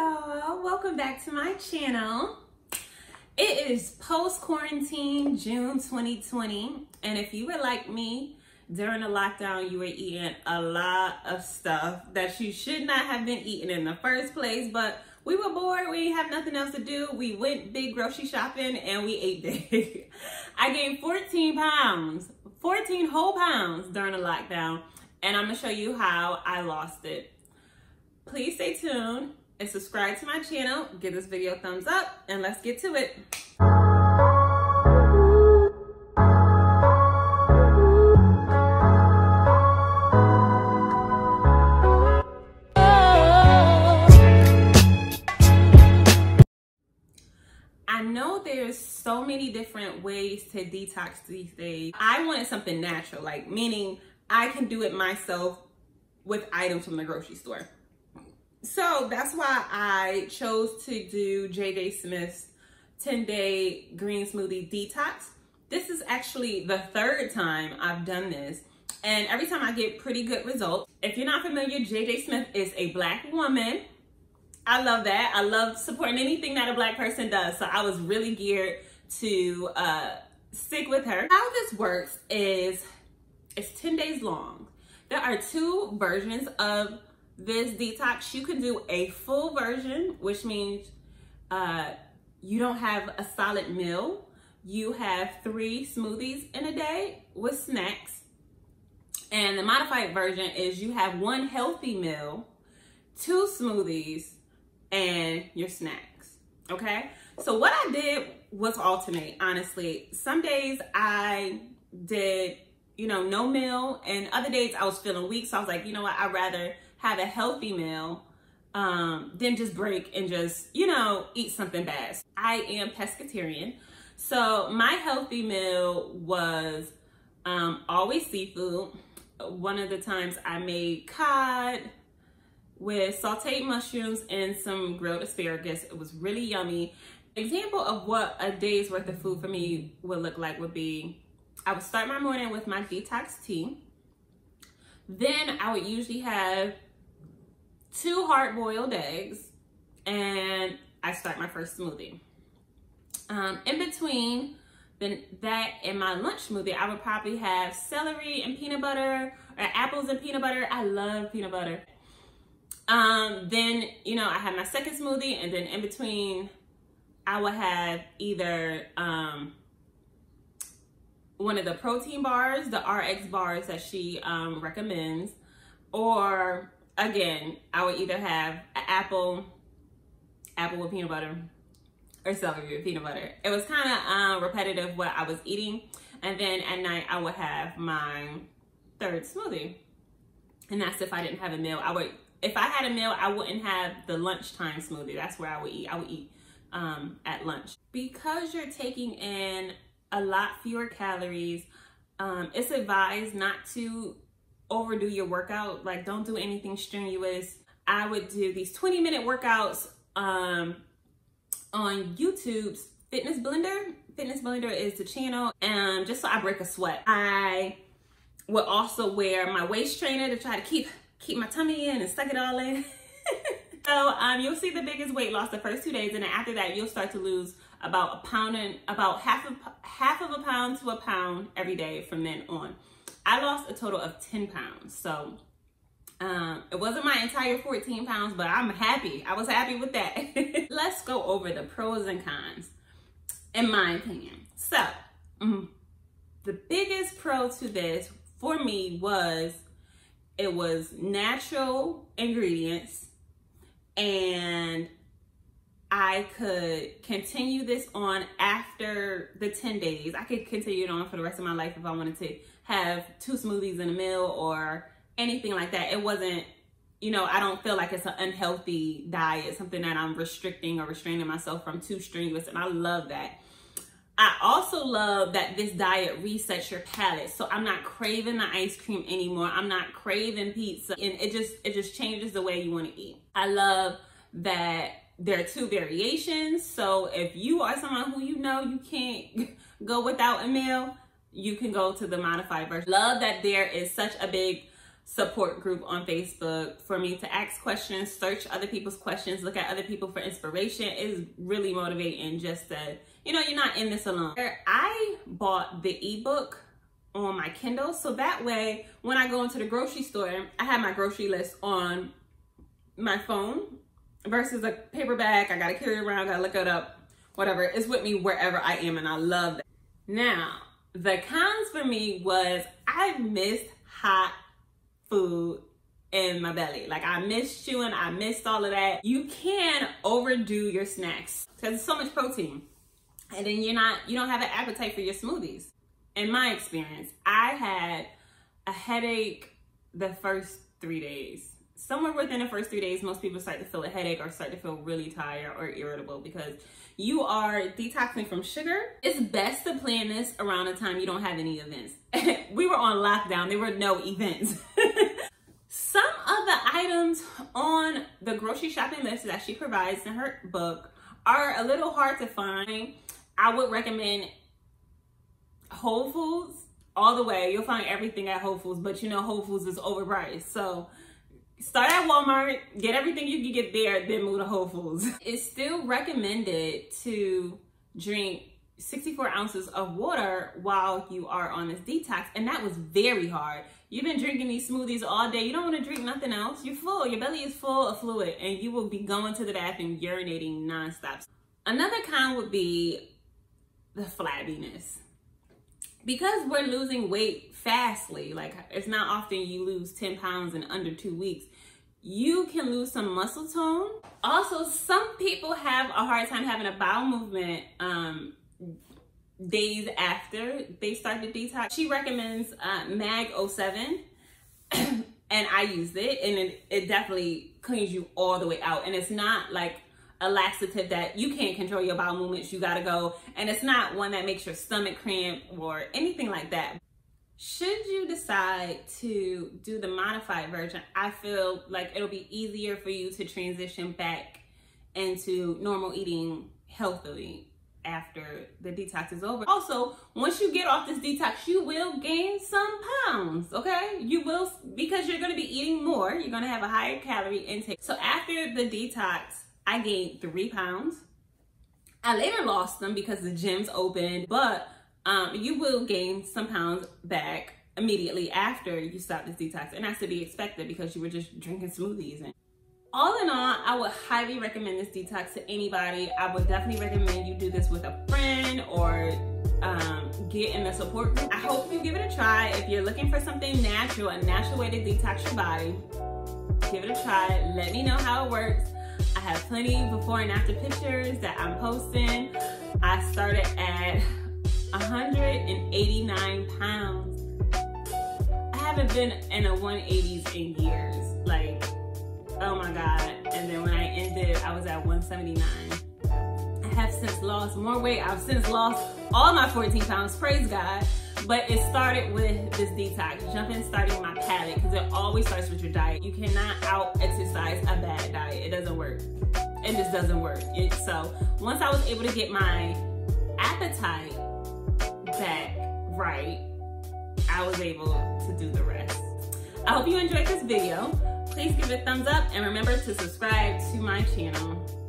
y'all. Welcome back to my channel. It is post quarantine june 2020 and if you were like me during the lockdown you were eating a lot of stuff that you should not have been eating in the first place but we were bored we have nothing else to do. We went big grocery shopping and we ate big. I gained 14 pounds 14 whole pounds during the lockdown and i'm gonna show you how i lost it. Please stay tuned and subscribe to my channel. Give this video a thumbs up and let's get to it. I know there's so many different ways to detox these days. I wanted something natural, like meaning I can do it myself with items from the grocery store. So that's why I chose to do JJ Smith's 10 day green smoothie detox. This is actually the third time I've done this. And every time I get pretty good results. If you're not familiar, JJ Smith is a black woman. I love that. I love supporting anything that a black person does. So I was really geared to uh, stick with her. How this works is it's 10 days long. There are two versions of this detox, you can do a full version, which means uh, you don't have a solid meal. You have three smoothies in a day with snacks. And the modified version is you have one healthy meal, two smoothies, and your snacks. Okay? So what I did was alternate, honestly. Some days I did, you know, no meal, and other days I was feeling weak. So I was like, you know what, I'd rather have a healthy meal um, than just break and just, you know, eat something bad. I am pescatarian. So my healthy meal was um, always seafood. One of the times I made cod with sauteed mushrooms and some grilled asparagus. It was really yummy. Example of what a day's worth of food for me would look like would be, I would start my morning with my detox tea. Then I would usually have two hard-boiled eggs, and I start my first smoothie. Um, in between then that and my lunch smoothie, I would probably have celery and peanut butter or apples and peanut butter. I love peanut butter. Um, then, you know, I have my second smoothie and then in between I would have either um, one of the protein bars, the RX bars that she um, recommends, or again, I would either have an apple, apple with peanut butter, or celery with peanut butter. It was kind of um, repetitive what I was eating. And then at night, I would have my third smoothie. And that's if I didn't have a meal. I would, if I had a meal, I wouldn't have the lunchtime smoothie. That's where I would eat. I would eat um, at lunch. Because you're taking in a lot fewer calories, um, it's advised not to overdo your workout. Like don't do anything strenuous. I would do these 20 minute workouts um, on YouTube's Fitness Blender. Fitness Blender is the channel. And um, just so I break a sweat. I would also wear my waist trainer to try to keep keep my tummy in and suck it all in. so um, you'll see the biggest weight loss the first two days. And then after that, you'll start to lose about a pound and about half of half of a pound to a pound every day from then on. I lost a total of 10 pounds. So um, it wasn't my entire 14 pounds, but I'm happy. I was happy with that. Let's go over the pros and cons, in my opinion. So, mm, the biggest pro to this for me was it was natural ingredients and I could continue this on after the 10 days. I could continue it on for the rest of my life if I wanted to have two smoothies in a meal or anything like that. It wasn't, you know, I don't feel like it's an unhealthy diet, something that I'm restricting or restraining myself from too strenuous. And I love that. I also love that this diet resets your palate. So I'm not craving the ice cream anymore. I'm not craving pizza. And it just it just changes the way you want to eat. I love that there are two variations. So if you are someone who you know you can't go without a meal, you can go to the modified version. Love that there is such a big support group on Facebook for me to ask questions, search other people's questions, look at other people for inspiration is really motivating just that, you know, you're not in this alone. I bought the ebook on my Kindle so that way when I go into the grocery store, I have my grocery list on my phone versus a paperback. I gotta carry it around, gotta look it up, whatever. It's with me wherever I am and I love that. Now, the cons for me was I missed hot food in my belly. Like I missed chewing, I missed all of that. You can overdo your snacks because it's so much protein. And then you're not, you don't have an appetite for your smoothies. In my experience, I had a headache the first three days. Somewhere within the first three days, most people start to feel a headache or start to feel really tired or irritable because you are detoxing from sugar, it's best to plan this around a time you don't have any events. we were on lockdown, there were no events. Some of the items on the grocery shopping list that she provides in her book are a little hard to find. I would recommend Whole Foods all the way. You'll find everything at Whole Foods, but you know Whole Foods is overpriced. So start at Walmart, get everything you can get there, then move to Whole Foods. It's still recommended to drink 64 ounces of water while you are on this detox. And that was very hard. You've been drinking these smoothies all day. You don't want to drink nothing else. You're full. Your belly is full of fluid and you will be going to the bathroom urinating nonstop. Another con would be the flabbiness. Because we're losing weight fastly, like it's not often you lose 10 pounds in under two weeks you can lose some muscle tone. Also, some people have a hard time having a bowel movement um, days after they start the detox. She recommends uh, MAG 07 and I used it and it, it definitely cleans you all the way out. And it's not like a laxative that you can't control your bowel movements, you gotta go. And it's not one that makes your stomach cramp or anything like that. Should you decide to do the modified version, I feel like it'll be easier for you to transition back into normal eating healthily after the detox is over. Also, once you get off this detox, you will gain some pounds, okay? You will, because you're gonna be eating more, you're gonna have a higher calorie intake. So after the detox, I gained three pounds. I later lost them because the gym's opened, but um, you will gain some pounds back immediately after you stop this detox. And that's to be expected because you were just drinking smoothies. And all in all, I would highly recommend this detox to anybody. I would definitely recommend you do this with a friend or um, get in the support group. I hope you give it a try. If you're looking for something natural, a natural way to detox your body, give it a try. Let me know how it works. I have plenty before and after pictures that I'm posting. I started at 189 pounds. I haven't been in a 180s in years. Like, oh my God. And then when I ended, I was at 179. I have since lost more weight. I've since lost all my 14 pounds, praise God. But it started with this detox, jumping starting my palate, because it always starts with your diet. You cannot out exercise a bad diet. It doesn't work. It just doesn't work. It, so once I was able to get my appetite back right, I was able to do the rest. I hope you enjoyed this video. Please give it a thumbs up and remember to subscribe to my channel.